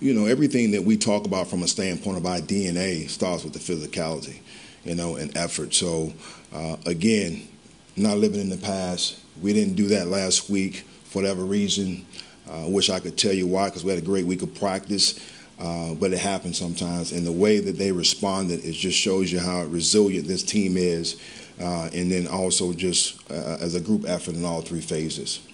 you know, everything that we talk about from a standpoint of our DNA starts with the physicality, you know, and effort. So, uh, again, not living in the past. We didn't do that last week for whatever reason. Uh, I uh, wish I could tell you why, because we had a great week of practice. Uh, but it happens sometimes. And the way that they responded, it just shows you how resilient this team is. Uh, and then also just uh, as a group effort in all three phases.